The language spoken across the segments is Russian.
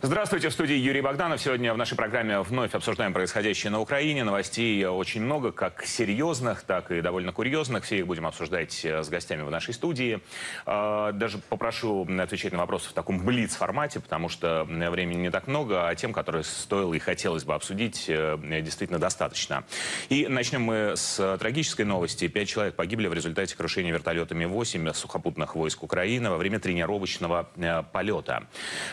Здравствуйте, в студии Юрий Богданов. Сегодня в нашей программе вновь обсуждаем происходящее на Украине. Новостей очень много, как серьезных, так и довольно курьезных. Все их будем обсуждать э, с гостями в нашей студии. А, даже попрошу отвечать на вопросы в таком блиц-формате, потому что времени не так много, а тем, которые стоило и хотелось бы обсудить, э, действительно достаточно. И начнем мы с трагической новости. Пять человек погибли в результате крушения вертолета Ми-8 сухопутных войск Украины во время тренировочного э, полета.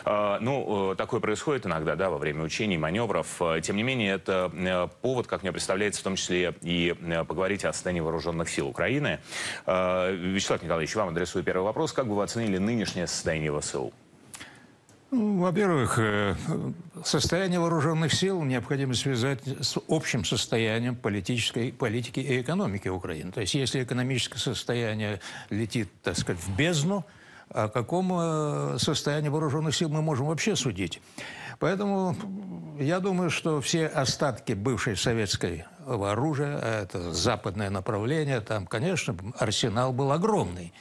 А, ну, такое происходит иногда, да, во время учений, маневров. Э, тем не менее, это э, повод, как мне представляется, в том числе и э, поговорить о состоянии вооруженных сил Украины. Вячеслав Николаевич, вам адресую первый вопрос. Как бы вы оценили нынешнее состояние ВСУ? Ну, во-первых, состояние вооруженных сил необходимо связать с общим состоянием политической политики и экономики Украины. То есть, если экономическое состояние летит, так сказать, в бездну, о каком э, состоянии вооруженных сил мы можем вообще судить. Поэтому я думаю, что все остатки бывшей советской оружия, а это западное направление, там, конечно, арсенал был огромный.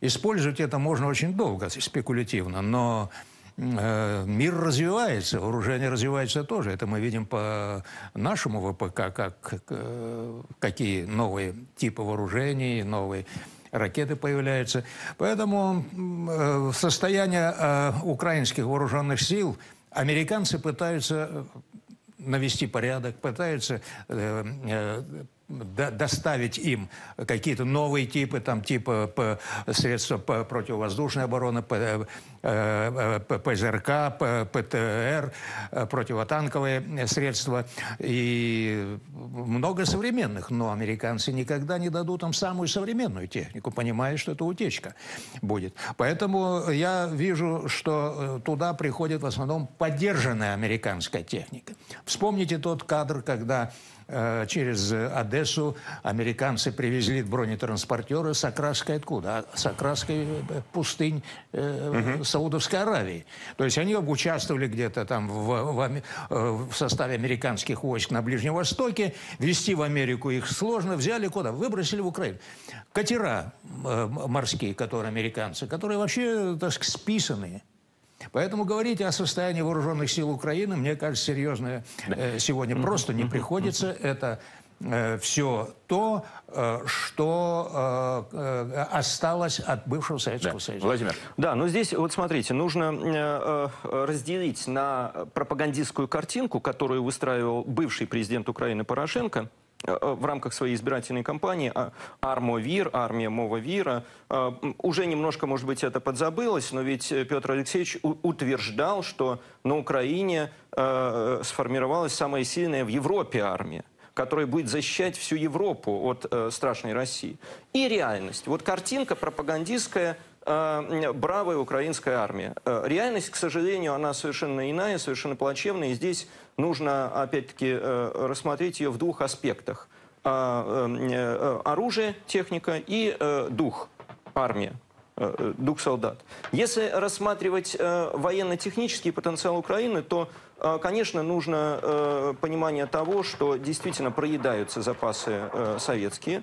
Использовать это можно очень долго, спекулятивно, но э, мир развивается, вооружение развивается тоже. Это мы видим по нашему ВПК, как, э, какие новые типы вооружений, новые ракеты появляются. Поэтому э, состояние э, украинских вооруженных сил американцы пытаются э, навести порядок, пытаются э, э, доставить им какие-то новые типы, там типа средства противовоздушной обороны, э, ПЗРК, ПТР, э, противотанковые средства и много современных. Но американцы никогда не дадут им самую современную технику, понимая, что это утечка будет. Поэтому я вижу, что туда приходит в основном поддержанная американская техника. Вспомните тот кадр, когда Э, через Одессу американцы привезли бронетранспортеры с окраской откуда? С окраской э, пустынь э, угу. Саудовской Аравии. То есть они участвовали где-то там в, в, в составе американских войск на Ближнем Востоке. Вести в Америку их сложно. Взяли куда? Выбросили в Украину. Катера э, морские, которые американцы, которые вообще, так сказать, списанные. Поэтому говорить о состоянии вооруженных сил Украины, мне кажется, серьезно э, сегодня просто не приходится. Это э, все то, э, что э, э, осталось от бывшего Советского да. Союза. Владимир. Да, но здесь, вот смотрите, нужно э, э, разделить на пропагандистскую картинку, которую выстраивал бывший президент Украины Порошенко, Э, э, в рамках своей избирательной кампании а, Армовир, армия Мова Вира. Э, уже немножко, может быть, это подзабылось, но ведь Петр Алексеевич утверждал, что на Украине сформировалась самая сильная в Европе армия которая будет защищать всю Европу от э, страшной России. И реальность. Вот картинка пропагандистская э, бравая украинская армия. Э, реальность, к сожалению, она совершенно иная, совершенно плачевная. И здесь нужно, опять-таки, э, рассмотреть ее в двух аспектах. А, э, оружие, техника и дух, армия дух солдат. Если рассматривать военно-технический потенциал Украины, то, конечно, нужно понимание того, что действительно проедаются запасы советские,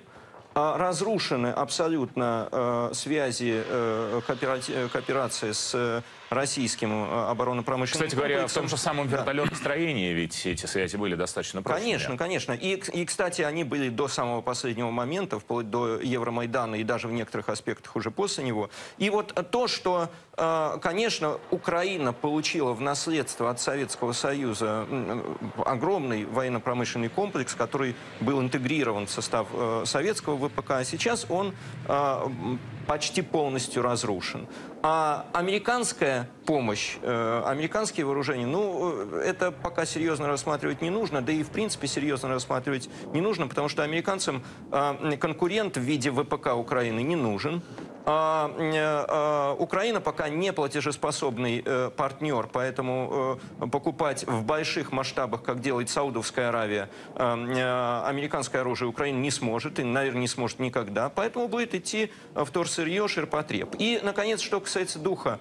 а, разрушены абсолютно э, связи э, кооперации с российским э, оборонно-промышленным Кстати говоря, в том же самом вертолетостроении ведь эти связи были достаточно прочными. Конечно, конечно. И, и, кстати, они были до самого последнего момента, вплоть до Евромайдана и даже в некоторых аспектах уже после него. И вот то, что, э, конечно, Украина получила в наследство от Советского Союза огромный военно-промышленный комплекс, который был интегрирован в состав э, советского ВПК, а сейчас он почти полностью разрушен. А американская помощь, э, американские вооружения, ну, э, это пока серьезно рассматривать не нужно, да и в принципе серьезно рассматривать не нужно, потому что американцам э, конкурент в виде ВПК Украины не нужен. А, а, Украина пока не платежеспособный э, партнер, поэтому э, покупать в больших масштабах, как делает Саудовская Аравия, э, американское оружие Украина не сможет и, наверное, не сможет никогда. Поэтому будет идти вторсырье, ширпотреб. И, наконец, что касается духа.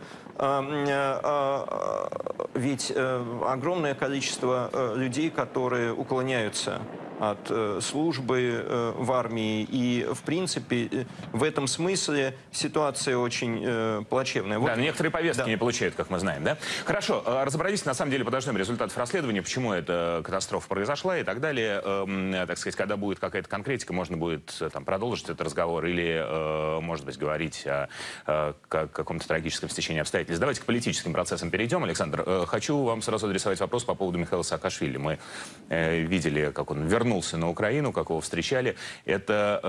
Ведь огромное количество людей, которые уклоняются от э, службы э, в армии. И, в принципе, э, в этом смысле ситуация очень э, плачевная. Вот, да, некоторые повестки да. не получают, как мы знаем, да? Хорошо, разобрались, на самом деле, подождем результатов расследования, почему эта катастрофа произошла и так далее. Э, так сказать, когда будет какая-то конкретика, можно будет там, продолжить этот разговор или, э, может быть, говорить о, о каком-то трагическом стечении обстоятельств. Давайте к политическим процессам перейдем. Александр, э, хочу вам сразу адресовать вопрос по поводу Михаила Саакашвили. Мы э, видели, как он вернулся на Украину, как его встречали. Это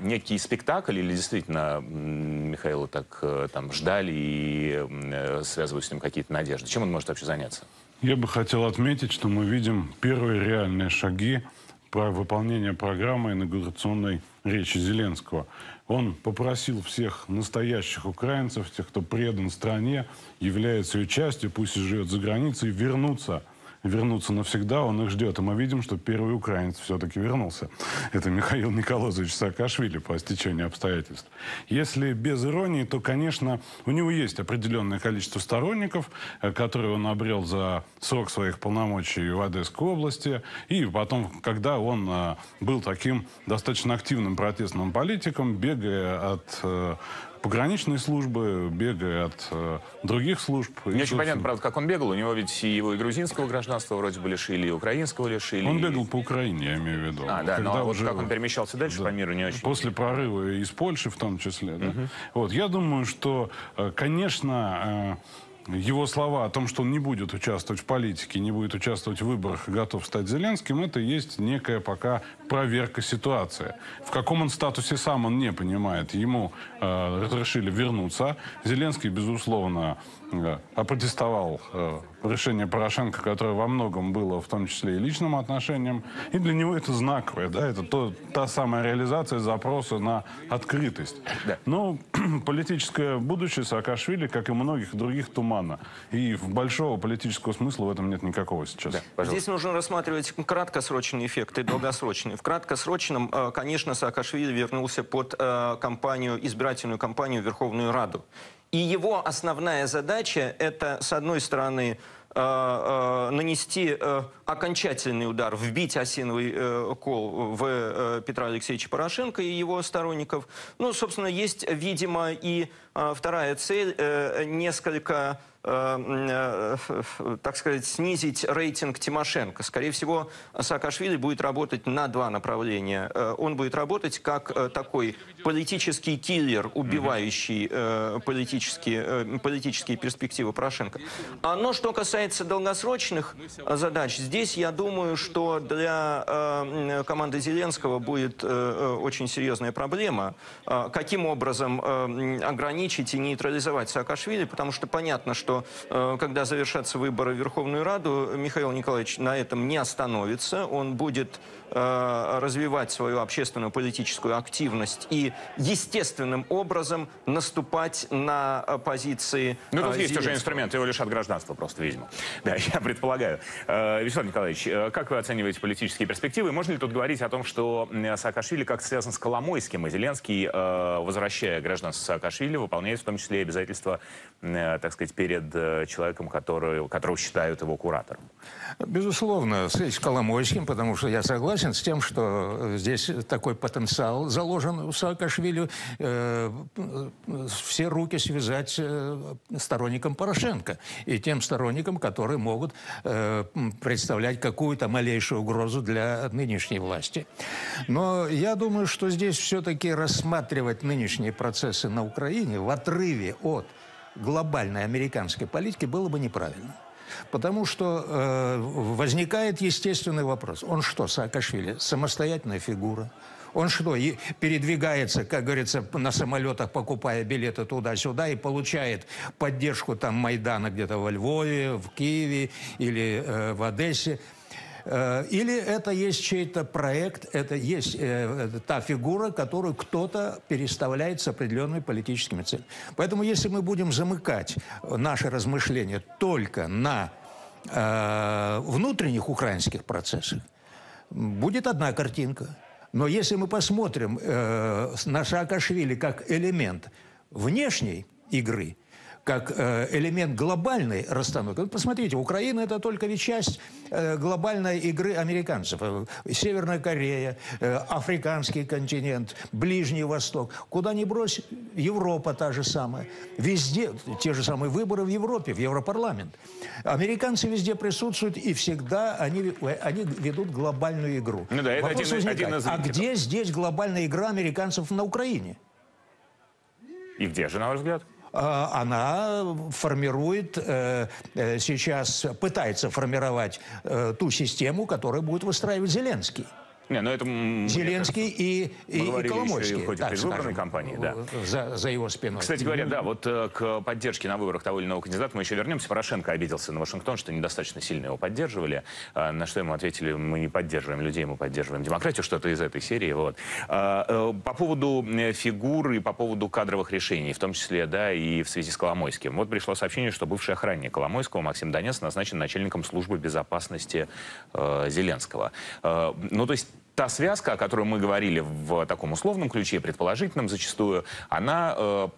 э, некий спектакль или действительно Михаила так э, там ждали и э, связывают с ним какие-то надежды? Чем он может вообще заняться? Я бы хотел отметить, что мы видим первые реальные шаги про выполнение программы инаугурационной речи Зеленского. Он попросил всех настоящих украинцев, тех, кто предан стране, является ее частью, пусть и живет за границей, вернуться – вернуться навсегда, он их ждет. И мы видим, что первый украинец все-таки вернулся. Это Михаил Николаевич Саакашвили по стечению обстоятельств. Если без иронии, то, конечно, у него есть определенное количество сторонников, э, которые он обрел за срок своих полномочий в Одесской области. И потом, когда он э, был таким достаточно активным протестным политиком, бегая от э, пограничной службы, бегая от э, других служб. Не очень понятно, правда, как он бегал. У него ведь и его и грузинского гражданства вроде бы лишили, и украинского лишили. Он бегал по Украине, я имею в виду. А, да, Когда но уже, вот как он перемещался дальше да, по миру, не очень. После прорыва из Польши в том числе. Да? Угу. Вот, я думаю, что, э, конечно... Э, его слова о том, что он не будет участвовать в политике, не будет участвовать в выборах и готов стать Зеленским, это есть некая пока проверка ситуации. В каком он статусе сам, он не понимает. Ему э, разрешили вернуться. Зеленский, безусловно, э, опротестовал э, решение Порошенко, которое во многом было в том числе и личным отношением. И для него это знаковое. Да? Это то, та самая реализация запроса на открытость. Да. Но политическое будущее Саакашвили, как и многих других, туманно. И большого политического смысла в этом нет никакого сейчас. Да, Здесь нужно рассматривать краткосрочные эффекты и долгосрочные. В краткосрочном, э, конечно, Саакашвили вернулся под э, кампанию, избирательную кампанию в Верховную Раду. И его основная задача – это, с одной стороны, Э, э, нанести э, окончательный удар, вбить осиновый кол в Петра Алексеевича Порошенко и его сторонников. Ну, собственно, есть, видимо, и вторая цель – несколько Э, э, так сказать, снизить рейтинг Тимошенко. Скорее всего, Саакашвили будет работать на два направления. Э, он будет работать как такой политический киллер, убивающий политические, политические перспективы Порошенко. А, но что касается долгосрочных задач, здесь я думаю, что для команды Зеленского будет очень серьезная проблема. Каким образом ограничить и нейтрализовать Саакашвили, потому что понятно, что что э, когда завершатся выборы в Верховную Раду, Михаил Николаевич на этом не остановится. Он будет э, развивать свою общественную политическую активность и естественным образом наступать на э, позиции Ну, тут есть уже инструмент, его лишат гражданства просто, видимо. Да, я предполагаю. Вячеслав Николаевич, как вы оцениваете политические перспективы? Можно ли тут говорить о том, что Саакашвили как связан с Коломойским, и Зеленский, возвращая гражданство Саакашвили, выполняет в том числе обязательства, так сказать, перед э, человеком, который, которого считают его куратором? Безусловно, с Коломойским, потому что я согласен с тем, что здесь такой потенциал заложен в Саакашвили. Э, все руки связать э, сторонникам Порошенко и тем сторонникам, которые могут представлять какую-то малейшую угрозу для нынешней власти. Но я думаю, что здесь все-таки рассматривать нынешние процессы на Украине в отрыве от глобальной американской политики было бы неправильно. Потому что э, возникает естественный вопрос. Он что, Саакашвили, самостоятельная фигура? Он что, и передвигается, как говорится, на самолетах, покупая билеты туда-сюда и получает поддержку там Майдана где-то во Львове, в Киеве или э, в Одессе? Э, или это есть чей-то проект, это есть э, та фигура, которую кто-то переставляет с определенными политическими целями. Поэтому если мы будем замыкать наши размышления только на э, внутренних украинских процессах, будет одна картинка. Но если мы посмотрим э, на Саакашвили как элемент внешней игры – как э, элемент глобальной расстановки. Вот посмотрите, Украина это только ведь часть э, глобальной игры американцев. Э, Северная Корея, африканский континент, Ближний Восток. Куда ни брось, Европа та же самая. Везде те же самые выборы в Европе, в Европарламент. Американцы везде присутствуют, и всегда они, они ведут глобальную игру. Ну да, это Вопрос один- возникает, один из а где здесь глобальная игра американцев на Украине? И где же, на ваш взгляд? А, Она формирует, э, э, сейчас пытается формировать э, ту систему, которую будет выстраивать Зеленский. Не, ну это... Зеленский и, и, и еще Коломойский. и хоть так предвыборной кампании, да. За, за его спиной. Кстати говоря, да, вот э, к поддержке на выборах того или иного кандидата мы еще вернемся. Порошенко обиделся на Вашингтон, что недостаточно сильно его поддерживали. А, На что ему ответили, мы не поддерживаем людей, мы поддерживаем демократию, что-то из этой серии. Вот. А, э, По поводу э, фигур и по поводу кадровых решений, в том числе, да, и в связи с Коломойским. Вот пришло сообщение, что бывший охранник Коломойского Максим Донец назначен начальником службы безопасности э, Зеленского. Э, ну, то есть та связка, о которой мы говорили в таком условном ключе, предположительном зачастую, она э,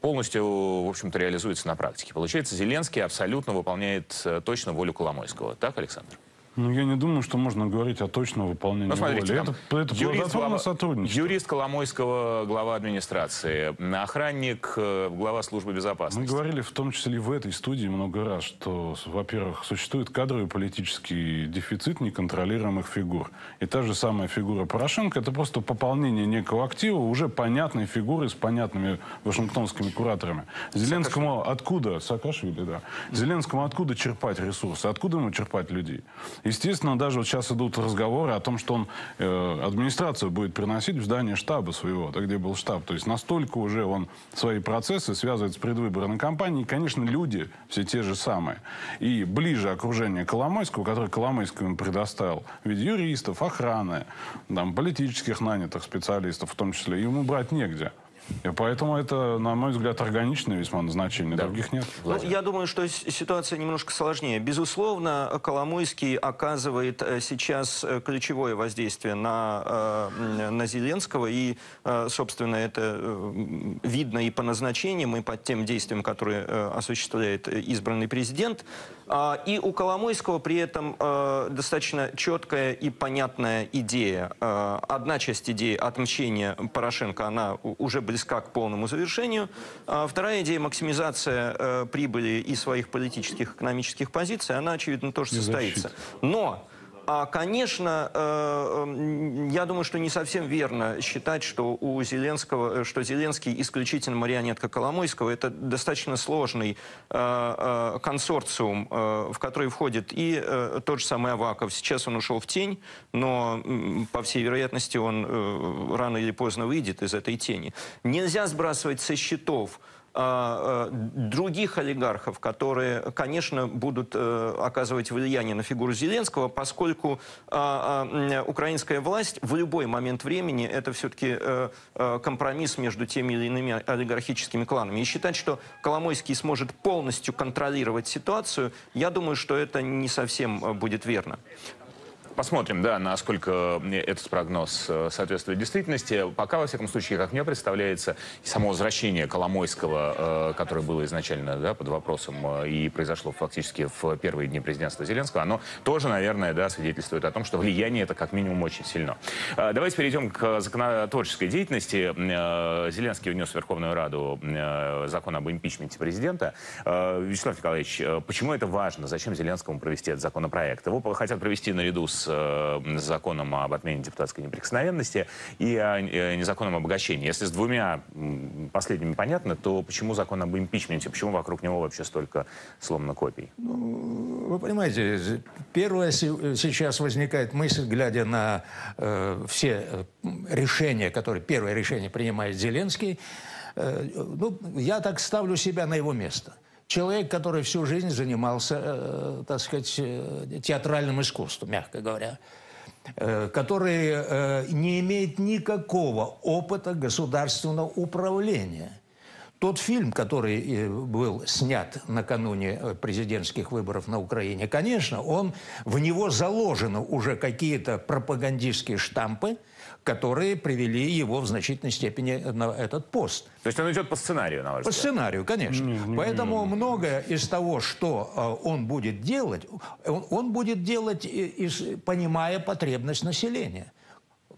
полностью, в общем-то, реализуется на практике. Получается, Зеленский абсолютно выполняет э, точно волю Коломойского. Так, Александр? Ну, я не думаю, что можно говорить о точном выполнении Ну, смотрите, воли. Это, это юрист, глава, сотрудничество. юрист Коломойского, глава администрации, охранник, э, глава службы Мы безопасности. говорили в том числе и в этой студии много раз, что, во-первых, существует кадровый политический дефицит неконтролируемых фигур. И та же самая фигура Порошенко – это просто пополнение некого актива уже понятной фигуры с понятными вашингтонскими кураторами. Зеленскому откуда, Саакашвили, да, Зеленскому откуда черпать ресурсы, откуда ему черпать людей? Естественно, даже вот сейчас идут разговоры о том, что он э, администрацию будет приносить в здание штаба своего, да, где был штаб. То есть настолько уже он свои процессы связывает с предвыборной кампанией. И, конечно, люди все те же самые. И ближе окружение Коломойского, который Коломойскому им предоставил, в виде юристов, охраны, там, политических нанятых специалистов в том числе, ему брать негде. И поэтому это, на мой взгляд, органичное весьма назначение. Других нет. Ну, я думаю, что ситуация немножко сложнее. Безусловно, Коломойский оказывает э, сейчас э, ключевое воздействие на, э, на Зеленского. И, собственно, это видно и по назначениям, и по тем действиям, которые осуществляет избранный президент. А, И у Коломойского при этом достаточно четкая и понятная идея. Одна часть идеи отмщения Порошенко, она уже близка к полному завершению. А Вторая идея максимизация э, прибыли и своих политических, экономических позиций, она, очевидно, тоже И состоится. Но а, конечно, э, м, я думаю, что не совсем верно считать, что у Зеленского, э, что Зеленский исключительно марионетка Коломойского. Это достаточно сложный э, консорциум, в который входит и тот же самый Аваков. Сейчас он ушел в тень, но, по всей вероятности, он рано или поздно выйдет из этой тени. Нельзя сбрасывать со счетов других олигархов, которые, конечно, будут э, оказывать влияние на фигуру Зеленского, поскольку а, а, украинская власть в любой момент времени это все-таки э, э, компромисс между теми или иными олигархическими кланами. И считать, что Коломойский сможет полностью контролировать ситуацию, я думаю, что это не совсем э, будет верно. Посмотрим, да, насколько этот прогноз э, соответствует действительности. Пока, во всяком случае, как мне представляется, само возвращение Коломойского, э, которое было изначально да, под вопросом э, и произошло фактически в первые дни президентства Зеленского, оно тоже, наверное, да, свидетельствует о том, что влияние это как минимум очень сильно. Давайте перейдем к законотворческой деятельности. Зеленский внес в Верховную Раду закон об импичменте президента. Вячеслав Николаевич, почему это важно? Зачем Зеленскому провести этот законопроект? Его хотят провести наряду с э, законом об отмене депутатской неприкосновенности и о э, незаконном обогащении. Если с двумя последними понятно, то почему закон об импичменте? Почему вокруг него вообще столько сломано копий? Вы понимаете, первое се- сейчас возникает мысль, глядя на э, все э, решения, которые первое решение принимает Зеленский, э, ну, я так ставлю себя на его место. Человек, который всю жизнь занимался, э, так сказать, э, театральным искусством, мягко говоря, э, который э, не имеет никакого опыта государственного управления. тот фильм, который э, был снят накануне э, президентских выборов на Украине, конечно, он, в него заложены уже какие-то пропагандистские штампы, которые привели его в значительной степени на этот пост. То есть он идет по сценарию, на ваш По взгляд? сценарию, конечно. Не, не, Поэтому многое из того, что э, он будет делать, он, он будет делать, понимая потребность населения,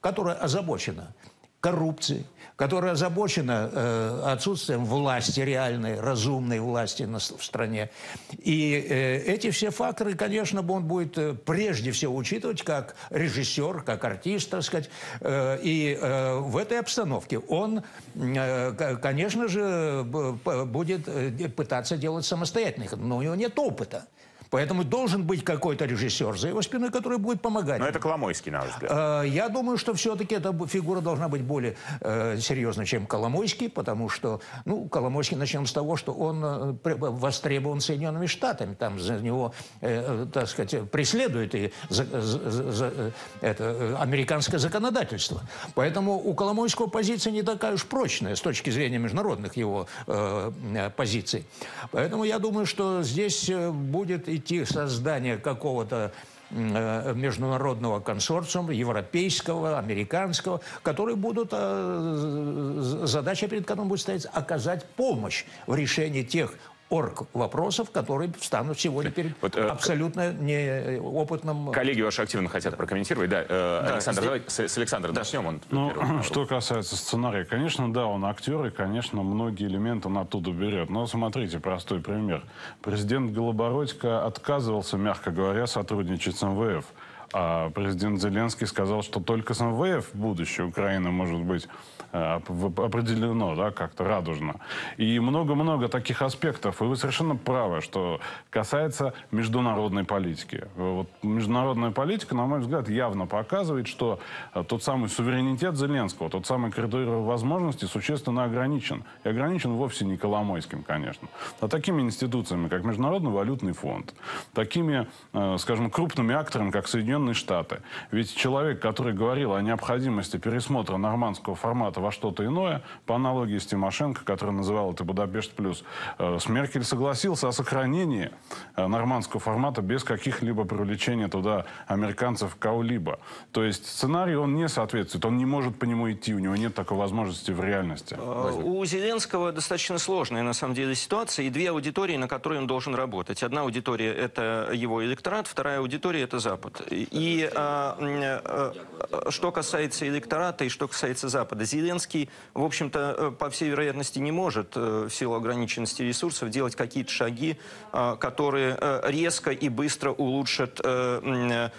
которое озабочено коррупцией, которая озабочена э, отсутствием власти реальной, разумной власти в стране. И э, эти все факторы, конечно, он будет э, прежде всего учитывать как режиссер, как артист, так сказать. И в этой обстановке он, конечно же, будет де- пытаться делать самостоятельно, но у него нет опыта. Поэтому должен быть какой-то режиссер за его спиной, который будет помогать. Но это Коломойский, на ваш взгляд. Э, Я думаю, что все-таки эта фигура должна быть более э, серьезной, чем Коломойский, потому что, ну, Коломойский, начнем с того, что он э, пре- востребован Соединенными Штатами, там за него, э, э, так сказать, преследует и за- за- за- э, это, э, американское законодательство. Поэтому у Коломойского позиция не такая уж прочная с точки зрения международных его э, э, позиций. Поэтому я думаю, что здесь э, будет идти создание какого-то э, международного консорциума, европейского, американского, которые будут, э, задача перед которым будет стоять оказать помощь в решении тех орг вопросов, которые станут сегодня перед Вот, э, абсолютно неопытным Коллеги ваши активно хотят прокомментировать. Да, э, Александр, здесь- давайте с, с Александра начнем. Он Ну, первый. что касается сценария, конечно, да, он актер, и, конечно, многие элементы он оттуда берет. Но смотрите, простой пример. Президент Голобородько отказывался, мягко говоря, сотрудничать с МВФ. А президент Зеленский сказал, что только с МВФ будущее Украины может быть э, определено, да, как-то радужно. И много-много таких аспектов. И вы совершенно правы, что касается международной политики. Вот международная политика, на мой взгляд, явно показывает, что э, тот самый суверенитет Зеленского, тот самый коридор возможностей существенно ограничен. И ограничен вовсе не Коломойским, конечно, а такими институциями, как Международный валютный фонд, такими, э, скажем, крупными акторами, как Соединенные Штаты. Ведь человек, который говорил о необходимости пересмотра нормандского формата во что-то иное, по аналогии с Тимошенко, который называл это Будапешт плюс, э, с Меркель согласился о сохранении э, нормандского формата без каких-либо привлечения туда американцев кого-либо. То есть сценарий, он не соответствует, он не может по нему идти, у него нет такой возможности в реальности. Э, У Зеленского достаточно сложная, на самом деле, ситуация, и две аудитории, на которые он должен работать. Одна аудитория – это его электорат, вторая аудитория – это Запад. Э, э, э, что касается электората и что касается Запада, Зеленский, в общем-то, э, по всей вероятности, не может э, в силу ограниченности ресурсов делать какие-то шаги, э, которые э, резко и быстро улучшат э,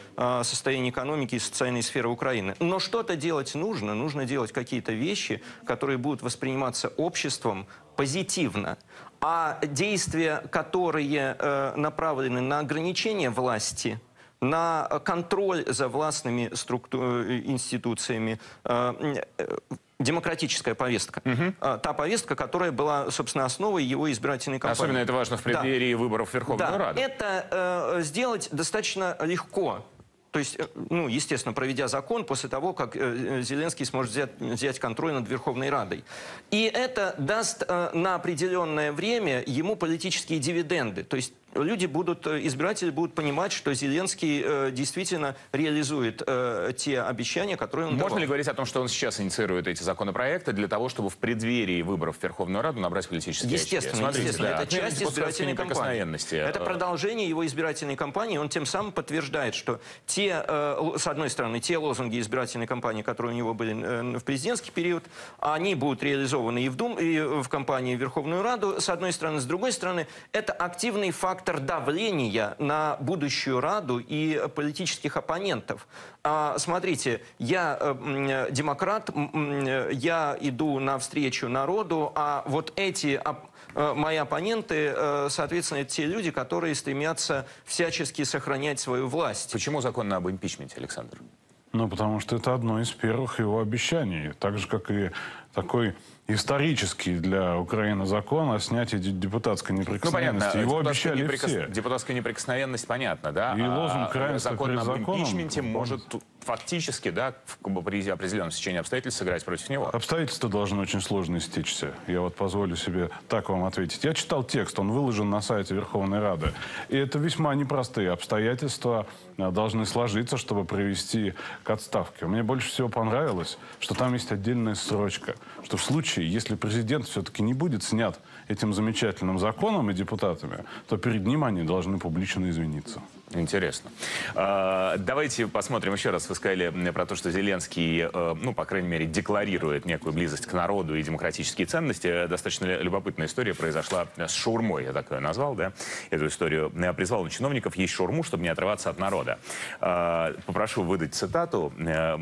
состояние экономики и социальной сферы Украины. Но что-то делать нужно, нужно делать какие-то вещи, которые будут восприниматься обществом позитивно. А действия, которые э, направлены на ограничение власти, на контроль за властными э, институциями, э, э, демократическая повестка. Э, Та повестка, которая была, собственно, основой его избирательной кампании. Особенно это важно в Да. преддверии выборов в Верховную Да, Раду. это э, сделать достаточно легко. То есть, ну, естественно, проведя закон после того, как Зеленский сможет взять, взять контроль над Верховной Радой. И это даст э, на определенное время ему политические дивиденды. То есть люди будут, э, избиратели будут понимать, что Зеленский э, действительно реализует э, те обещания, которые он Можно давал. ли говорить о том, что он сейчас инициирует эти законопроекты для того, чтобы в преддверии выборов в Верховную Раду набрать политические очки? Естественно, Смотрите, естественно. да, это часть избирательной кампании. неприкосновенности. Это Э, продолжение его избирательной кампании. Он тем самым подтверждает, что те, э, с одной стороны, те лозунги избирательной кампании, которые у него были э, в президентский период, они будут реализованы и в Дум, и в кампании в Верховную Раду, с одной стороны. С другой стороны, это активный фактор давления на будущую Раду и политических оппонентов. А, смотрите, я э, демократ, э, я иду навстречу народу, а вот эти э, мои оппоненты, э, соответственно, это те люди, которые стремятся всячески сохранять свою власть. Почему закон об импичменте, Александр? Ну, потому что это одно из первых его обещаний. Так же, как и такой исторический для Украины закон о снятии депутатской Ну, неприкосновенности. понятно. Его обещали неприкос- все. Депутатская неприкосновенность, понятно, да? И лозунг а закон об импичменте может фактически, да, в при определенном стечении обстоятельств сыграть против него. Обстоятельства должны очень сложно истечься. Я вот позволю себе так вам ответить. Я читал текст, он выложен на сайте Верховной Рады. И это весьма непростые обстоятельства а, должны сложиться, чтобы привести к отставке. Мне больше всего понравилось, что там есть отдельная строчка, что в случае, если президент все-таки не будет снят этим замечательным законом и депутатами, то перед ним они должны публично извиниться. Интересно. А, Давайте посмотрим еще раз. Вы сказали м, про то, что Зеленский, э, ну, по крайней мере, декларирует некую близость к народу и демократические ценности. Э, Достаточно любопытная история произошла с шаурмой, я так ее назвал, да, эту историю. Я призвал на чиновников есть шаурму, чтобы не отрываться от народа. А, Попрошу выдать цитату э,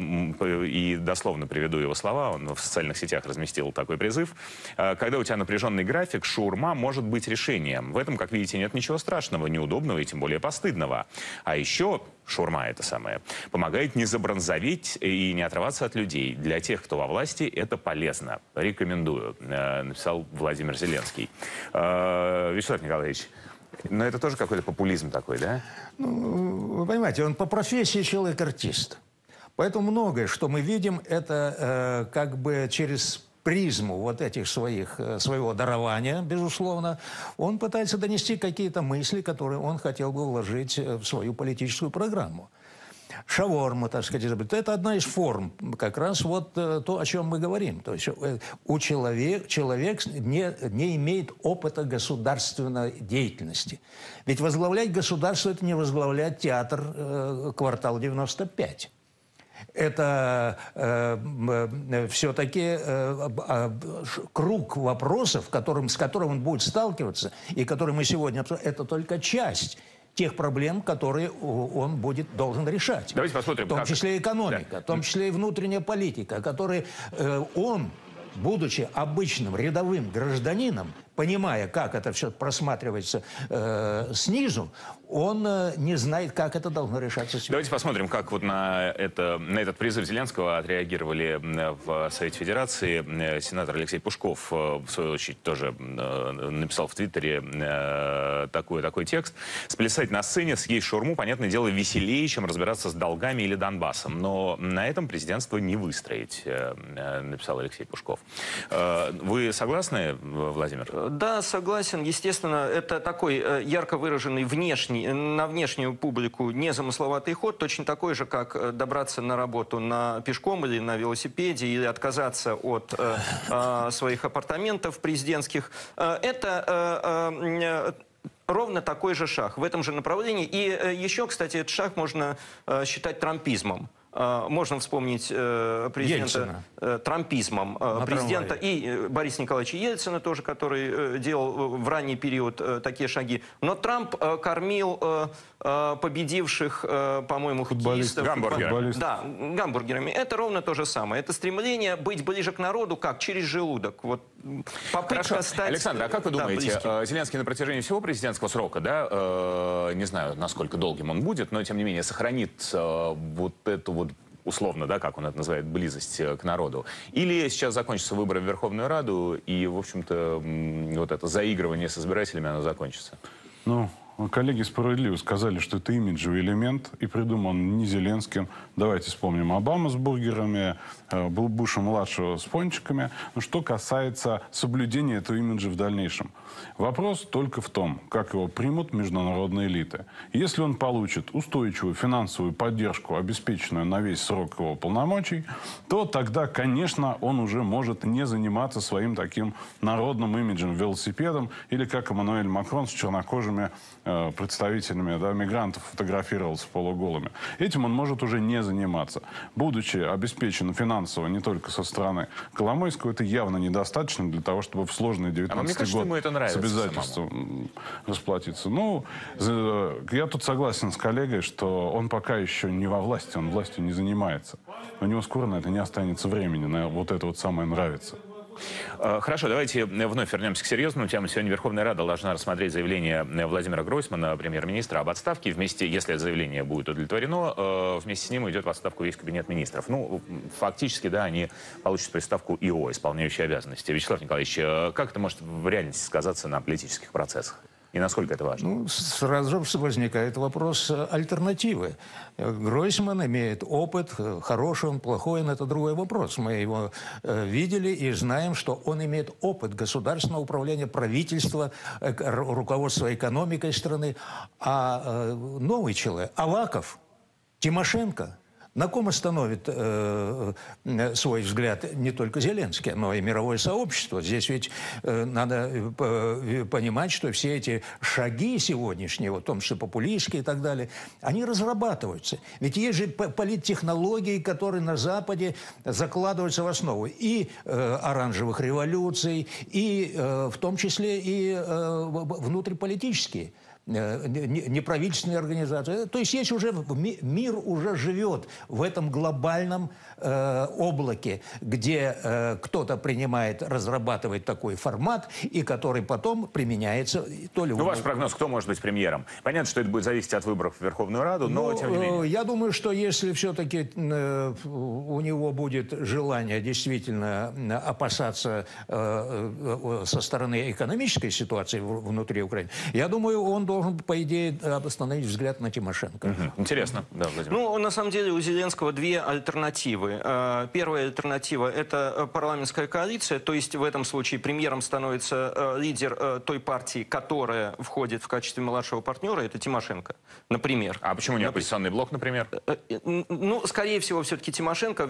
и дословно приведу его слова. Он в социальных сетях разместил такой призыв. А, Когда у тебя напряженный график, шаурма может быть решением. В этом, как видите, нет ничего страшного, неудобного и тем более постыдного. А еще шаурма это самое, помогает не забронзоветь и не отрываться от людей. Для тех, кто во власти, это полезно. Рекомендую, э, написал Владимир Зеленский. Э, Вячеслав Николаевич, но это тоже какой-то популизм такой, да? Ну, вы понимаете, он по профессии человек-артист. Поэтому многое, что мы видим, это э, как бы через призму вот этих своих, э, своего дарования, безусловно, он пытается донести какие-то мысли, которые он хотел бы вложить э, в свою политическую программу. Шаворма, так сказать, это одна из форм, как раз вот э, то, о чем мы говорим. То есть у человек, человек не, не имеет опыта государственной деятельности. Ведь возглавлять государство – это не возглавлять театр «Квартал 95». Это э, все-таки э, э, круг вопросов, которым, с которым он будет сталкиваться, и который мы сегодня обсуждаем, это только часть тех проблем, которые он будет должен решать. Давайте посмотрим, В том как- числе экономика, Да. в том числе и внутренняя политика, которые э, он, будучи обычным рядовым гражданином, понимая, как это все просматривается э, снизу, он э, не знает, как это должно решаться сегодня. Давайте посмотрим, как вот на, это, на этот призыв Зеленского отреагировали в Совете Федерации. Э, Сенатор Алексей Пушков, э, в свою очередь, тоже э, написал в Твиттере э, такой, такой текст. «Сплясать на сцене, съесть шаурму, понятное дело, веселее, чем разбираться с долгами или Донбассом. Но на этом президентство не выстроить», э, э, написал Алексей Пушков. Э, Вы согласны, Владимир? Да, согласен. Естественно, это такой э, ярко выраженный внешний, э, на внешнюю публику незамысловатый ход, точно такой же, как э, добраться на работу на пешком или на велосипеде, или отказаться от э, э, своих апартаментов президентских. Это э, ровно такой же шаг в этом же направлении. И еще, кстати, этот шаг можно считать трампизмом. Э, Можно вспомнить э, президента Ельцина. э, трампизмом На президента трамвае. и Бориса Николаевича Ельцина тоже, который делал в ранний период такие шаги. Но Трамп кормил победивших, по-моему, хоккеистов. Гамбургерами. Футболистов. Да, гамбургерами. Это ровно то же самое. Это стремление быть ближе к народу, как? Через желудок. Вот попытка Хорошо. стать... Александр, а как вы да, думаете, близким? э, Зеленский на протяжении всего президентского срока, да, э, не знаю, насколько долгим он будет, но тем не менее сохранит э, вот эту вот условно, да, как он это называет, близость э, к народу. Или сейчас закончатся выборы в Верховную Раду, и, в общем-то, вот это заигрывание с избирателями, оно закончится. Ну, коллеги справедливо сказали, что это имиджевый элемент и придуман не Зеленским. Давайте вспомним Обама с бургерами, был Буша-младшего с пончиками. Но что касается соблюдения этого имиджа в дальнейшем. Вопрос только в том, как его примут международные элиты. Если он получит устойчивую финансовую поддержку, обеспеченную на весь срок его полномочий, то тогда, конечно, он уже может не заниматься своим таким народным имиджем, велосипедом, или как Эммануэль Макрон с чернокожими э, представителями да, мигрантов фотографировался полуголыми. Этим он может уже не заниматься. Будучи обеспечен финансово не только со стороны Коломойского, это явно недостаточно для того, чтобы в сложный 19 А вам не кажется, год ему это нравится с обязательством м, расплатиться. Ну, за- я тут согласен с коллегой, что он пока еще не во власти, он властью не занимается. У него скоро на это не останется времени, на вот это вот самое нравится. Э, хорошо, давайте вновь вернемся к серьезному темам. Сегодня Верховная Рада должна рассмотреть заявление Владимира Гройсмана, премьер-министра, об отставке. Вместе, если это заявление будет удовлетворено, э, вместе с ним идет в отставку весь кабинет министров. Ну, фактически, да, они получат приставку ИО, исполняющий обязанности. Вячеслав Николаевич, э, как это может в реальности сказаться на политических процессах? И насколько это важно? Ну, сразу же возникает вопрос э, альтернативы. Гройсман имеет опыт, э, хороший он, плохой он, это другой вопрос. Мы его э, видели и знаем, что он имеет опыт государственного управления, правительства, э, руководства экономикой страны. А э, новый человек, Аваков, Тимошенко – на ком остановит э, э, свой взгляд не только Зеленский, но и мировое сообщество? Здесь ведь э, надо э, э понимать, что все эти шаги сегодняшние, в том числе популистские и так далее, они разрабатываются. Ведь есть же политтехнологии, которые на Западе закладываются в основу и э, оранжевых революций, и э, в том числе и э, внутриполитические. Э, неправительственные организации. То есть есть уже мир уже живет в этом глобальном э, облаке, где э, кто-то принимает, разрабатывает такой формат, и который потом применяется то ли... Ну, ваш прогноз, кто может быть премьером? Понятно, что это будет зависеть от выборов в Верховную Раду, но ну, тем не менее. Я думаю, что если все-таки э, у него будет желание действительно опасаться э, э, со стороны экономической ситуации внутри Украины, я думаю, он должен должен, по идее, остановить взгляд на Тимошенко. Угу. Интересно, да, Владимир. Ну, на самом деле, у Зеленского две альтернативы. Э, первая альтернатива – это э, парламентская коалиция, то есть в этом случае премьером становится э, лидер той партии, которая входит в качестве младшего партнера, это Тимошенко, например. А почему не оппозиционный блок, например? Ну, скорее всего, все-таки Тимошенко,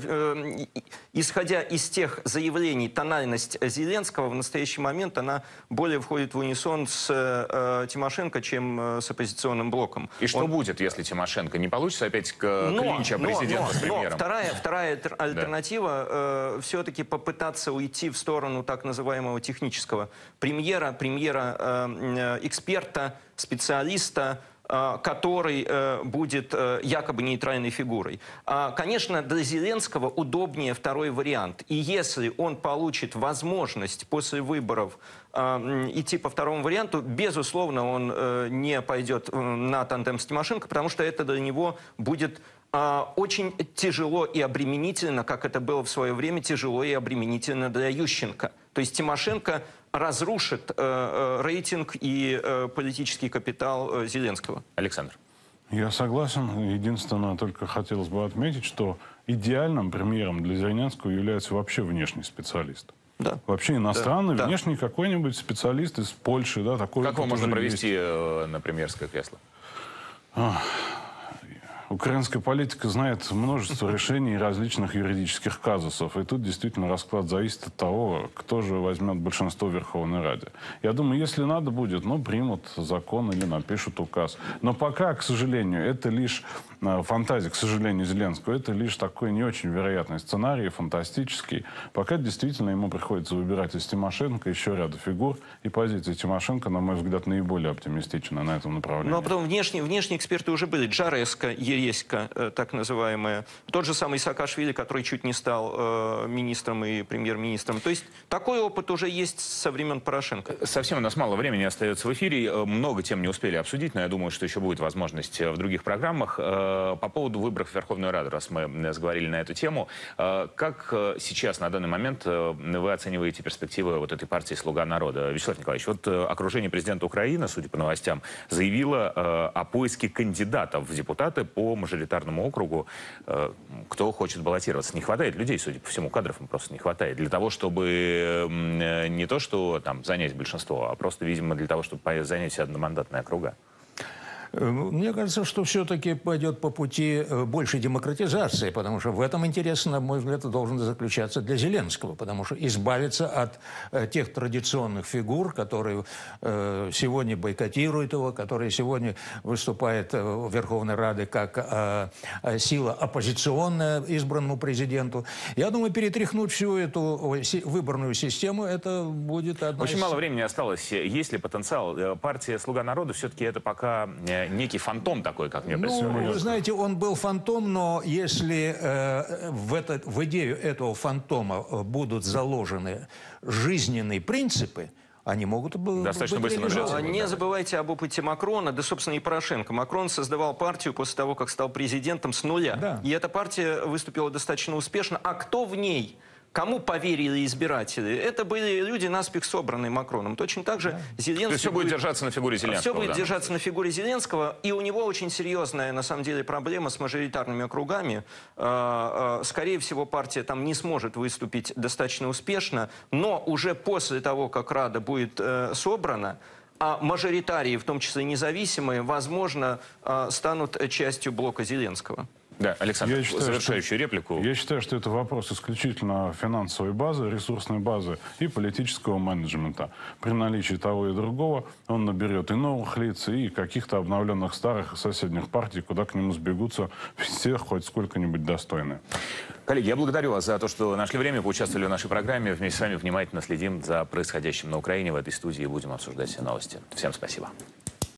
исходя из тех заявлений, тональность Зеленского в настоящий момент, она более входит в унисон с Тимошенко, чем чем э, с оппозиционным блоком. И что Он... будет, если Тимошенко не получится опять к но, клинча президента но, но, с премьером? Но вторая, вторая альтернатива да. э, все-таки попытаться уйти в сторону так называемого технического премьера, премьера э, э эксперта, специалиста, Э, который э, будет э, якобы нейтральной фигурой. А, конечно, для Зеленского удобнее второй вариант. И если он получит возможность после выборов идти по второму варианту, безусловно, он не пойдет на тандем с Тимошенко, потому что это для него будет очень тяжело и обременительно, как это было в свое время тяжело и обременительно для Ющенко. То есть Тимошенко разрушит э, э, рейтинг и э, политический капитал э, Зеленского. Александр. Я согласен. Единственное, только хотелось бы отметить, что идеальным премьером для Зеленского является вообще внешний специалист. Да. Вообще иностранный, да. внешний какой-нибудь специалист из Польши. Да, такой как его можно провести есть. Э, на премьерское кресло? Украинская политика знает множество решений различных юридических казусов. И тут действительно расклад зависит от того, кто же возьмет большинство в Верховной Раде. Я думаю, если надо будет, ну, примут закон или напишут указ. Но пока, к сожалению, это лишь э, фантазия, к сожалению, Зеленского. Это лишь такой не очень вероятный сценарий, фантастический. Пока действительно ему приходится выбирать из Тимошенко еще ряда фигур. И позиция Тимошенко, на мой взгляд, наиболее оптимистична на этом направлении. Ну, а потом внешние, внешние эксперты уже были. Джареско, Ереська, э, так называемая. Тот же самый Саакашвили, который чуть не стал э, министром и премьер-министром. То есть такой опыт уже есть со времен Порошенко. Совсем у нас мало времени остается в эфире. Э, много тем не успели обсудить, но я думаю, что еще будет возможность в других программах. По поводу выборов в Верховную Раду, раз мы заговорили на эту тему. Как сейчас, на данный момент, вы оцениваете перспективы вот этой партии «Слуга народа»? Вячеслав Николаевич, вот окружение президента Украины, судя по новостям, заявило о поиске кандидатов в депутаты по по мажоритарному округу, э, кто хочет баллотироваться. Не хватает людей, судя по всему, кадров им просто не хватает. Для того, чтобы э, не то, что там занять большинство, а просто, видимо, для того, чтобы занять все одномандатные округа. Э, мне кажется, что все-таки пойдет по пути э, большей демократизации, потому что в этом интерес, на мой взгляд, должен заключаться для Зеленского, потому что избавиться от э, тех традиционных фигур, которые сегодня бойкотируют его, которые сегодня выступают в Верховной Раде как сила оппозиционная избранному президенту. Я думаю, перетряхнуть всю эту выборную систему, это будет одна Очень из... мало времени осталось. Есть ли потенциал? Партия «Слуга народа» все-таки это пока не некий фантом такой, как мне Ну, представляется? вы знаете, он был фантом, но если э, в, это, в идею этого фантома э, будут заложены жизненные принципы, они могут бы Достаточно быть быстро реализованы. Не забывайте об опыте Макрона, да, собственно, и Порошенко. Макрон создавал партию после того, как стал президентом с нуля. Да. И эта партия выступила достаточно успешно. А кто в ней? Кому поверили избиратели? Это были люди, наспех собранные Макроном. Точно так же Зеленский... То есть все будет держаться на фигуре Зеленского. Все будет да? держаться на фигуре Зеленского, и у него очень серьезная, на самом деле, проблема с мажоритарными округами. Э, э, Скорее всего, партия там не сможет выступить достаточно успешно, но уже после того, как Рада будет э, собрана, а мажоритарии, в том числе независимые, возможно, станут частью блока Зеленского. Да, Александр, Я считаю, завершающую что- реплику. Я считаю, что это вопрос исключительно финансовой базы, ресурсной базы и политического менеджмента. При наличии того и другого он наберет и новых лиц, и каких-то обновленных старых соседних партий, куда к нему сбегутся все хоть сколько-нибудь достойные. Коллеги, я благодарю вас за то, что нашли время, поучаствовали в нашей программе. Вместе с вами внимательно следим за происходящим на Украине. В этой студии будем обсуждать все новости. Всем спасибо.